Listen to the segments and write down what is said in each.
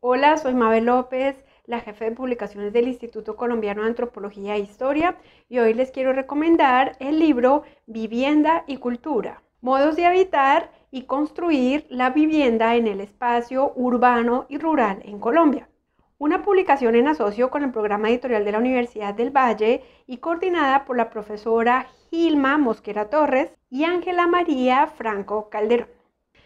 Hola, soy Mabel López, la jefe de publicaciones del Instituto Colombiano de Antropología e Historia, y hoy les quiero recomendar el libro Vivienda y Cultura, modos de habitar y construir la vivienda en el espacio urbano y rural en Colombia. Una publicación en asocio con el programa editorial de la Universidad del Valle y coordinada por la profesora Gilma Mosquera Torres y Ángela María Franco Calderón.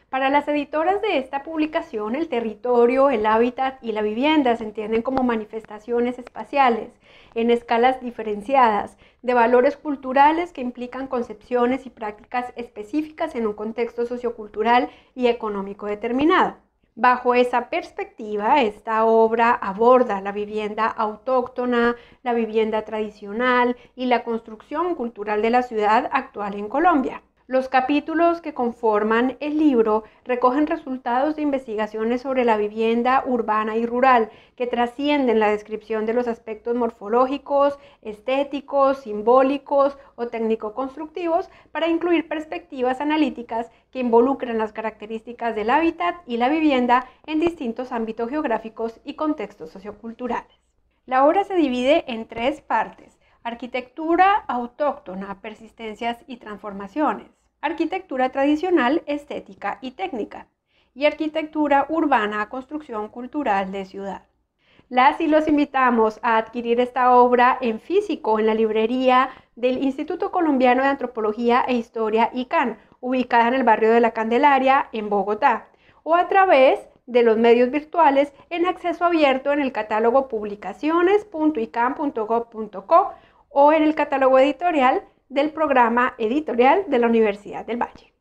Para las editoras de esta publicación, el territorio, el hábitat y la vivienda se entienden como manifestaciones espaciales en escalas diferenciadas de valores culturales que implican concepciones y prácticas específicas en un contexto sociocultural y económico determinado. Bajo esa perspectiva, esta obra aborda la vivienda autóctona, la vivienda tradicional y la construcción cultural de la ciudad actual en Colombia. Los capítulos que conforman el libro recogen resultados de investigaciones sobre la vivienda urbana y rural que trascienden la descripción de los aspectos morfológicos, estéticos, simbólicos o técnico-constructivos para incluir perspectivas analíticas que involucran las características del hábitat y la vivienda en distintos ámbitos geográficos y contextos socioculturales. La obra se divide en tres partes Arquitectura autóctona, persistencias y transformaciones. Arquitectura tradicional, estética y técnica. Y arquitectura urbana, construcción cultural de ciudad. Las y los invitamos a adquirir esta obra en físico en la librería del Instituto Colombiano de Antropología e Historia ICANN, ubicada en el barrio de la Candelaria, en Bogotá, o a través de los medios virtuales en acceso abierto en el catálogo publicaciones.ican.gov.co o en el catálogo editorial del programa editorial de la Universidad del Valle.